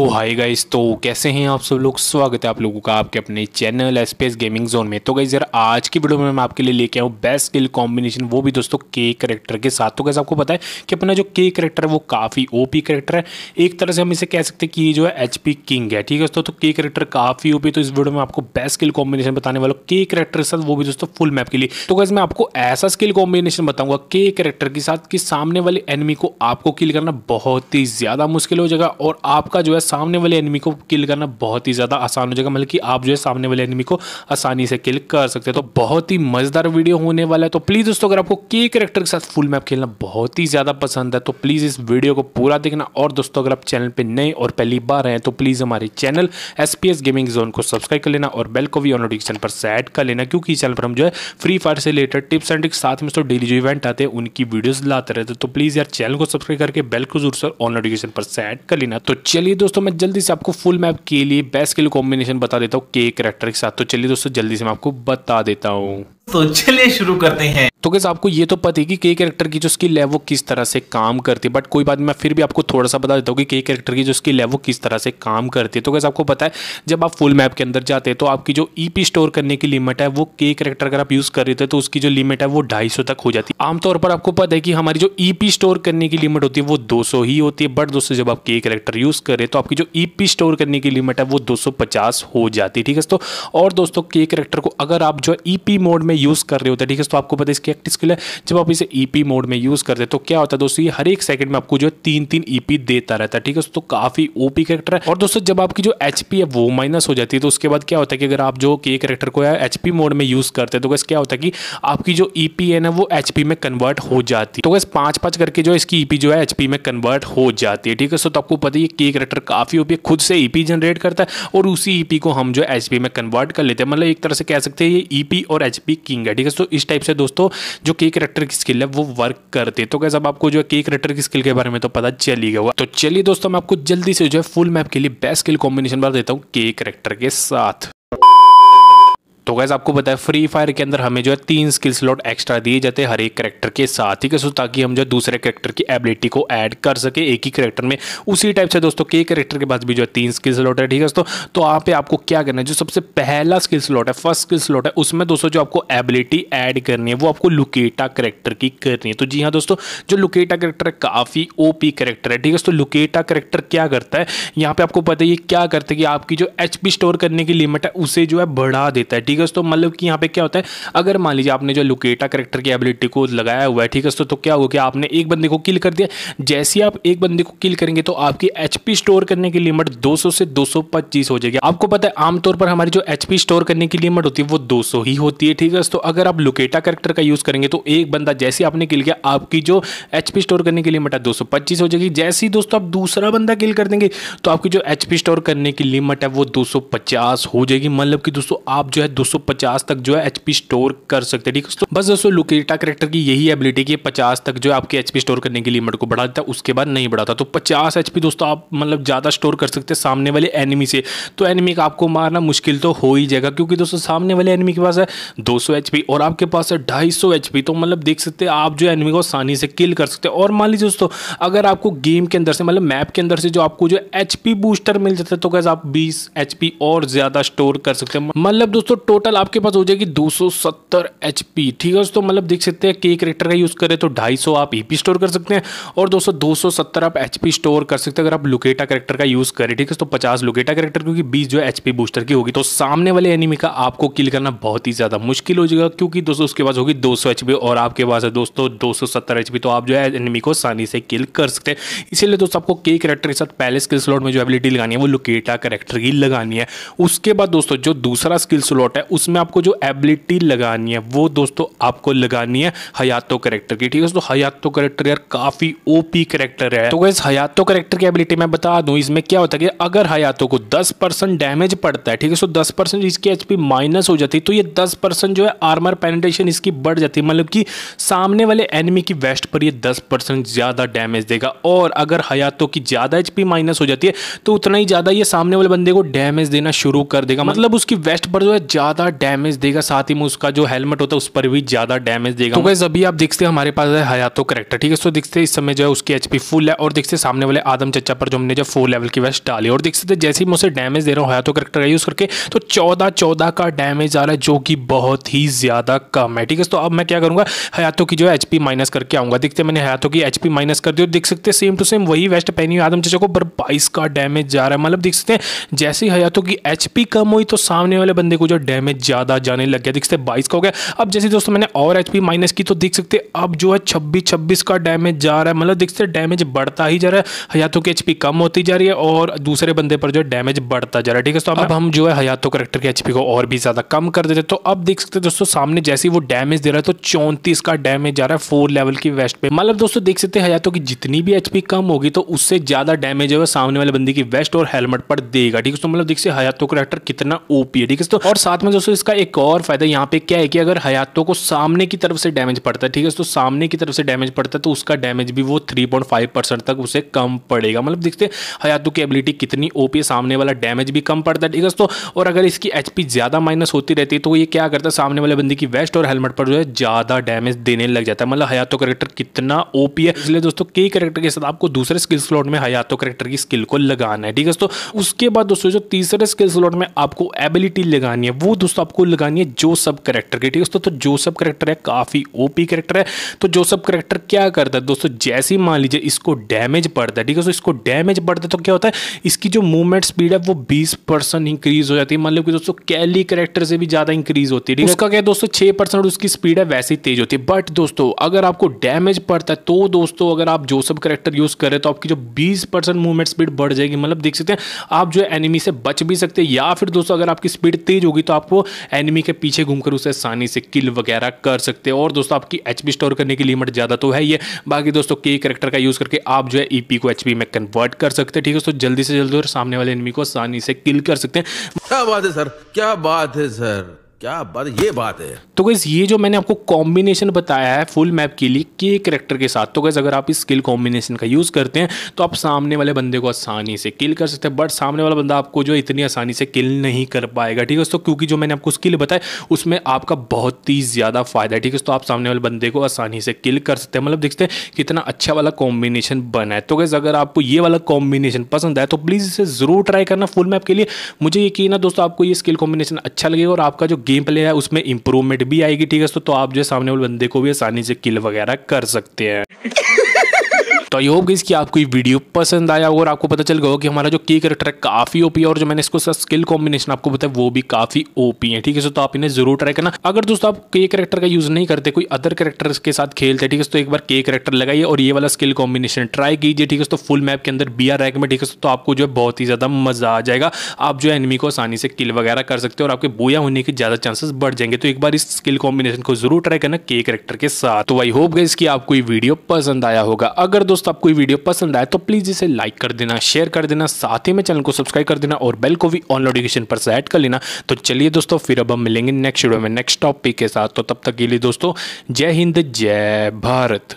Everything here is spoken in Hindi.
तो हाय गाइस तो कैसे हैं आप सब लोग? स्वागत है आप लोगों का आपके अपने चैनल एसपीएस गेमिंग जोन में। तो गाइस यार, आज की वीडियो में मैं आपके लिए लेके आऊँ बेस्ट स्किल कॉम्बिनेशन वो भी दोस्तों के करेक्टर के साथ। तो कैसे आपको पता है कि अपना जो के करेक्टर है, वो काफ़ी ओपी करेक्टर है। एक तरह से हम इसे कह सकते हैं कि ये जो है एचपी किंग है, ठीक है दोस्तों? तो के करेक्टर काफ़ी ओपी तो इस वीडियो में आपको बेस्ट स्किल कॉम्बिनेशन बताने वाला के करेक्टर के साथ, वो भी दोस्तों फुल मैप के लिए। तो गैस मैं आपको ऐसा स्किल कॉम्बिनेशन बताऊँगा के करेक्टर के साथ कि सामने वाले एनिमी को आपको किल करना बहुत ही ज़्यादा मुश्किल हो जाएगा और आपका जो है सामने वाले एनिमी को किल करना बहुत ही ज़्यादा आसान हो जाएगा। मतलब कि आप जो है सामने वाले एनिमी को आसानी से किल कर सकते हैं। तो बहुत ही मज़ेदार वीडियो होने वाला है। तो प्लीज़ दोस्तों, अगर आपको के करेक्टर के साथ फुल मैप खेलना बहुत ही ज़्यादा पसंद है तो प्लीज़ इस वीडियो को पूरा देखना। और दोस्तों, अगर आप चैनल पर नए और पहली बार हैं तो प्लीज़ हमारे चैनल एसपीएस गेमिंग जोन को सब्सक्राइब कर लेना और बेल को भी नोटिफिकेशन पर सेट कर लेना। क्योंकि चैनल पर हम जो है फ्री फायर से रिलेटेड टिप्स एंड ट्रिक्स साथ में तो डेली जो इवेंट आते हैं, उनकी वीडियोस लाते रहते तो प्लीज़ यार चैनल को सब्सक्राइब करके बेल को ज़रूर से ऑन नोटिफिकेशन पर सेट कर लेना। तो चलिए दोस्तों मैं जल्दी से आपको फुल मैप के लिए बेस्ट के लिए कॉम्बिनेशन बता देता हूँ के करेक्टर के साथ तो चलिए दोस्तों, जल्दी से मैं आपको बता देता हूँ। तो चलिए शुरू करते हैं। तो कैसे आपको ये तो पता है कि के कैरेक्टर की जो स्किल है वो किस तरह से काम करती है बट कोई बात मैं फिर भी आपको थोड़ा सा बता देता हूँ कि के कैरेक्टर की जो स्किल है वो किस तरह से काम करती है। तो कैसे आपको पता है, जब आप फुल मैप के अंदर जाते हैं तो आपकी जो ई e स्टोर करने की लिमिट है, वो के कैरेक्टर अगर आप यूज़ कर रहे थे तो उसकी जो लिमिट है वो ढाई तक हो जाती है। आमतौर पर आपको पता है कि हमारी जो ई e स्टोर करने की लिमिट होती है, वो दो सौ ही होती है बट दोस्तों, जब आप के कैरेक्टर यूज़ करें तो आपकी जो ई e स्टोर करने की लिमिट है, वो दो सौ पचास हो जाती है, ठीक है तो और दोस्तों के कैरेक्टर को अगर आप जो ईपी मोड में यूज़ कर रहे होते हैं। ठीक है तो आपको पता है इसकी एक्टिव स्किल है। जब आप इसे ईपी e मोड में यूज़ करते हैं तो क्या होता है दोस्तों, ये हर एक सेकंड में आपको जो है तीन तीन e देता रहता है। ठीक है तो काफ़ी ओपी कैरेक्टर है। और दोस्तों, जब आपकी जो एच है, वो माइनस हो जाती है तो उसके बाद क्या होता है कि अगर आप जो के कैरेक्टर को एच मोड में यूज़ करते हैं तो बस क्या होता है कि आपकी जो ई e है ना, वो एच में कन्वर्ट हो जाती है। तो बस पाँच पाँच करके जो इसकी ई जो है एच में कन्वर्ट हो जाती है। ठीक है सो तो आपको पता है के कैरेक्टर काफ़ी ओपी खुद से ईपी जनरेट करता है और उसी ईपी को हम जो एचपी में कन्वर्ट कर लेते हैं। मतलब एक तरह से कह सकते हैं ये ई और एचपी किंग है, ठीक है? तो इस टाइप से दोस्तों, जो के करेक्टर की स्किल है, वो वर्क करते तो कैसे अब आपको जो है के करेक्टर की स्किल के बारे में तो पता चल ही गया तो चलिए दोस्तों, मैं आपको जल्दी से जो है फुल मैप के लिए बेस्ट स्किल कॉम्बिनेशन बार देता हूँ के करेक्टर के साथ। तो गैस आपको पता है फ्री फायर के अंदर हमें जो है तीन स्किल स्लॉट एक्स्ट्रा दिए जाते हैं हर एक करेक्टर के साथ ही? कैसे ताकि हम जो है दूसरे करेक्टर की एबिलिटी को ऐड कर सके एक ही करेक्टर में। उसी टाइप से दोस्तों के करेक्टर के पास भी जो है तीन स्किल स्लॉट है, ठीक है? दोस्तों तो वहाँ पे आपको क्या करना है, जो सबसे पहला स्किल स्लॉट है फ़र्स्ट स्किल स्लॉट है, उसमें दोस्तों जो आपको एबिलिटी ऐड करनी है, वो आपको लुकेटा करेक्टर की करनी है। तो जी हाँ दोस्तों, जो लुकेटा करेक्टर है, काफ़ी ओपी करेक्टर है, ठीक है? दोस्तों लुकेटा करेक्टर क्या करता है? यहाँ पे आपको पता है, ये क्या करता है कि आपकी जो एचपी स्टोर करने की लिमिट है, उसे जो है बढ़ा देता है ठीक है दोस्तों मतलब कि यहाँ पे क्या होता है, अगर मान लीजिए आपने जो लुकेटा करेक्टर की एबिलिटी को लगाया हुआ है, ठीक है तो क्या होगा कि आपने एक बंदे को किल कर दिया। जैसे आप एक बंदे को किल करेंगे तो आपकी एच स्टोर करने की लिमिट 200 से 225 हो जाएगी। आपको पता है, आमतौर पर हमारी जो एच स्टोर करने की लिमिट होती है, वो 200 ही होती है, ठीक है तो अगर आप लुकेटा करेक्टर का यूज़ करेंगे तो एक बंदा जैसे आपने किल किया, आपकी जो एच स्टोर करने की लिमिट है, दो हो जाएगी। जैसे ही दोस्तों आप दूसरा बंदा किल कर देंगे तो आपकी जो एचपी स्टोर करने की लिमिट है, वो दो सौ पचास हो जाएगी। मतलब कि दोस्तों, आप जो है दो तक जो है एचपी स्टोर कर सकते हैं, ठीक है? बस दोस्तों लुकेटा करेक्टर की यही एबिलिटी की पचास तक जो है आपके एचपी स्टोर करने की लिमिट को बढ़ा देता है उसके बाद नहीं बढ़ाता। तो पचास एचपी दोस्तों, आप मतलब ज़्यादा स्टोर कर सकते हैं सामने वाले एनिमी से। तो एनिमी का आपको मारना मुश्किल तो हो ही जाएगा, क्योंकि दोस्तों, सामने वाले एनिमी के पास है दो सौ और आपके पास है ढाई सौ तो मतलब देख सकते हैं, आप जो एनिमी को आसानी से किल कर सकते हैं। और मान लीजिए दोस्तों, अगर आपको गेम के अंदर से मतलब मैप के अंदर से जो आपको जो एच बूस्टर मिल जाता है तो कैसे आप बीस एच और ज़्यादा स्टोर कर सकते हैं। मतलब दोस्तों टोटल आपके पास हो जाएगी 270 एचपी ठीक है? दोस्तों मतलब देख सकते हैं के करेक्टर का यूज़ करें तो 250 आप ईपी स्टोर कर सकते हैं और दोस्तों 270 आप एचपी स्टोर कर सकते हैं अगर आप लुकेटा करेक्टर का यूज़ करें, ठीक है? तो 50 लुकेटा करेक्टर क्योंकि 20 जो एचपी बूस्टर की होगी तो सामने वाले एनिमी का आपको किल करना बहुत ही ज़्यादा मुश्किल हो जाएगा, क्योंकि दोस्तों उसके पास होगी दो सौ और आपके पास है दोस्तों दो सौ तो आप जो है एनिमी को आसानी से किल कर सकते हैं। इसीलिए दोस्तों आपको के करेक्टर के साथ पहले स्किल स्लॉट में जो एबिलिटी लगानी है, वो लुकेटा करेक्टर की लगानी है। उसके बाद दोस्तों जो दूसरा स्किल स्लॉट उसमें आपको जो एबिलिटी लगानी है, वो दोस्तों आपको लगानी है हयातो करेक्टर की, ठीक है? दोस्तों हयातो करेक्टर यार काफ़ी ओपी करेक्टर है। तो गैस हयातो करेक्टर की एबिलिटी मैं बता दूँ, इसमें क्या होता है कि अगर हयातो को 10 परसेंट डैमेज पड़ता है, ठीक है? सो 10 परसेंट इसकी एचपी माइनस हो जाती है तो ये 10 परसेंट जो है आर्मर पेनिटेशन इसकी बढ़ जाती है। मतलब कि सामने वाले एनिमी की वेस्ट पर ये 10 परसेंट ज़्यादा डैमेज देगा, और अगर हयातो की ज़्यादा एचपी माइनस हो जाती है तो उतना ही ज़्यादा ये सामने वाले बंदे को डैमेज देना शुरू कर देगा। मतलब उसकी वेस्ट पर जो है ज़्यादा डैमेज देगा, साथ ही में उसका जो हेलमेट होता है, उस पर भी ज़्यादा डैमेज देगा। तो गैस अभी आप देखते हैं, हमारे पास है हयातो करेक्टर ठीक है? तो देखते इस समय जो है, उसकी एचपी फुल है, और देखते सामने वाले आदम चचा पर जो हमने जो फोर लेवल की वेस्ट डाली और देख सकते जैसे ही मैं उसे डैमेज दे रहा हूँ हयातो करेक्टर का यूज़ करके तो चौदह चौदह का डैमेज आ रहा है, जो कि बहुत ही ज़्यादा कम है, ठीक है? तो अब मैं क्या करूँगा हयातो की जो है एचपी माइनस करके आऊँगा। देखते मैंने हयातो की एचपी माइनस कर दी, और देख सकते सेम टू सेम वही वेस्ट पहनी हुई आदम चचा को, पर बाईस का डैमेज जा रहा है। मतलब देख सकते हैं, जैसे ही हयातो की एचपी कम हुई तो सामने वाले बंदे को जो डैमेज ज़्यादा जाने लग गया। देख सकते बाईस का हो गया। अब जैसे दोस्तों, मैंने और एचपी माइनस की तो देख सकते अब जो है छब्बीस छब्बीस का डैमेज जा रहा है। मतलब देख सकते डैमेज बढ़ता ही जा रहा है। हयातो की एचपी कम होती जा रही है और दूसरे बंदे पर जो डैमेज बढ़ता जा रहा है। ठीक है तो अब हम जो है हयातो करेक्टर के एचपी को और भी ज़्यादा कम कर देते तो अब देख सकते दोस्तों, सामने जैसे वो डैमेज दे रहा है तो चौंतीस का डैमेज जा रहा है फोर लेवल की वेस्ट पे। मतलब दोस्तों, देख सकते हैं, हयातो की जितनी भी एचपी कम होगी तो उससे ज़्यादा डैमेज है सामने वाले बंदे की वेस्ट और हेलमेट पर देगा। ठीक है तो मतलब देख सकते हयातो करेक्टर कितना ओपी है। ठीक है तो और साथ में दोस्तों, इसका एक और फ़ायदा यहाँ पे क्या है कि अगर हयातो को सामने की तरफ़ से डैमेज पड़ता है, ठीक है तो सामने की तरफ़ से डैमेज पड़ता है तो उसका डैमेज भी वो 3.5 परसेंट तक उसे कम पड़ेगा। मतलब देखते हयातो की एबिलिटी कितनी ओपी है, सामने वाला डैमेज भी कम पड़ता है, ठीक है तो और अगर इसकी एच ज़्यादा माइनस होती रहती है तो ये क्या करता है, सामने वाले बंदे की वेस्ट और हेलमेट पर जो है ज़्यादा डैमेज देने लग जाता है। मतलब हयातो करेक्टर कितना ओपी है, इसलिए दोस्तों, कई करेक्टर के साथ आपको दूसरे स्किल स्लॉट में हयातो करेक्टर की स्किल को लगाना है, ठीक है तो उसके बाद दोस्तों, जो तीसरे स्किल स्लॉट में आपको एबिलिटी लगानी है, वो दोस्तों, आपको लगानी है जो सब करेक्टर की, ठीक है? दोस्तों तो जो सब करेक्टर है, काफ़ी ओपी करेक्टर है। तो जो सब करेक्टर क्या करता है दोस्तों? जैसे ही मान लीजिए इसको डैमेज पड़ता है, ठीक है? तो इसको डैमेज पड़ता है तो क्या होता है? इसकी जो मूवमेंट स्पीड है, वो बीस परसेंट इंक्रीज हो जाती है। मतलब कि दोस्तों कैली करेक्टर से भी ज़्यादा इंक्रीज होती है उसका क्या दोस्तों? छः परसेंट उसकी स्पीड है, वैसे ही तेज होती है। बट दोस्तों, अगर आपको डैमेज पड़ता है तो दोस्तों, अगर आप जो सब करेक्टर यूज़ करें तो आपकी जो बीस परसेंट मूवमेंट स्पीड बढ़ जाएगी। मतलब देख सकते हैं, आप जो एनिमी से बच भी सकते हैं, या फिर दोस्तों, अगर आपकी स्पीड तेज होगी तो आपको एनिमी के पीछे घूमकर उसे आसानी से किल वगैरह कर सकते हो। और दोस्तों, आपकी एचपी स्टोर करने की लिमिट ज़्यादा तो है ये। बाकी दोस्तों के करेक्टर का यूज़ करके आप जो है ईपी e को एचपी में कन्वर्ट कर सकते हैं, ठीक है? दोस्तों, जल्दी से जल्दी और सामने वाले एनिमी को आसानी से किल कर सकते हैं। क्या बात है सर क्या बात है सर क्या बात ये बात है। तो गैस ये जो मैंने आपको कॉम्बिनेशन बताया है फुल मैप के लिए के करेक्टर के साथ तो गैस अगर आप इस स्किल कॉम्बिनेशन का यूज़ करते हैं तो आप सामने वाले बंदे को आसानी से किल कर सकते हैं बट सामने वाला बंदा आपको जो इतनी आसानी से किल नहीं कर पाएगा, ठीक है? तो क्योंकि जो मैंने आपको स्किल बताया, उसमें आपका बहुत ही ज़्यादा फ़ायदा है, ठीक है? तो आप सामने वाले बंदे को आसानी से किल कर सकते हैं। मतलब देखते हैं कितना अच्छा वाला कॉम्बिनेशन बना है। तो गैस अगर आपको ये वाला कॉम्बिनेशन पसंद आए तो प्लीज़ इसे ज़रूर ट्राई करना फुल मैप के लिए। मुझे यकीन है दोस्तों, आपको ये स्किल कॉम्बिनेशन अच्छा लगेगा और आपका जो गेम प्ले है, उसमें इंप्रूवमेंट भी आएगी, ठीक है? तो आप जो सामने वाले बंदे को भी आसानी से किल वगैरह कर सकते हैं। तो आई होप गई कि आपको ये वीडियो पसंद आया और आपको पता चल गया कि हमारा जो की करेक्टर है काफ़ी ओपी है और जो मैंने इसको स्किल कॉम्बिनेशन आपको बताया, वो भी काफ़ी ओपी है, ठीक है? तो आप इन्हें ज़रूर ट्राई करना। अगर दोस्तों आप के करेक्टर का यूज़ नहीं करते, कोई अदर करेक्टर के साथ खेलते, ठीक है? तो एक बार के करेक्टर लगाइए और ये वाला स्किल कॉम्बिनेशन ट्राई कीजिए, ठीक है? तो फुल मैप के अंदर बी आर रैक में, ठीक है? तो आपको जो है बहुत ही ज़्यादा मज़ा आ जाएगा। आप जो है एनिमी को आसानी से किल वगैरह कर सकते हो और आपके बोया होने के ज़्यादा चांसेस बढ़ जाएँगे। तो एक बार इस स्किल कॉम्बिनेशन को ज़रूर ट्राई करना के करेक्टर के साथ। तो आई होप गई कि आपको ये वीडियो पसंद आया होगा। अगर दोस्तों आपको ये वीडियो पसंद आए तो प्लीज़ इसे लाइक कर देना शेयर कर देना, साथ ही में चैनल को सब्सक्राइब कर देना और बेल को भी ऑन नोटिफिकेशन पर सेट कर लेना। तो चलिए दोस्तों, फिर अब हम मिलेंगे नेक्स्ट वीडियो में नेक्स्ट टॉपिक के साथ। तो तब तक के लिए दोस्तों, जय हिंद, जय भारत।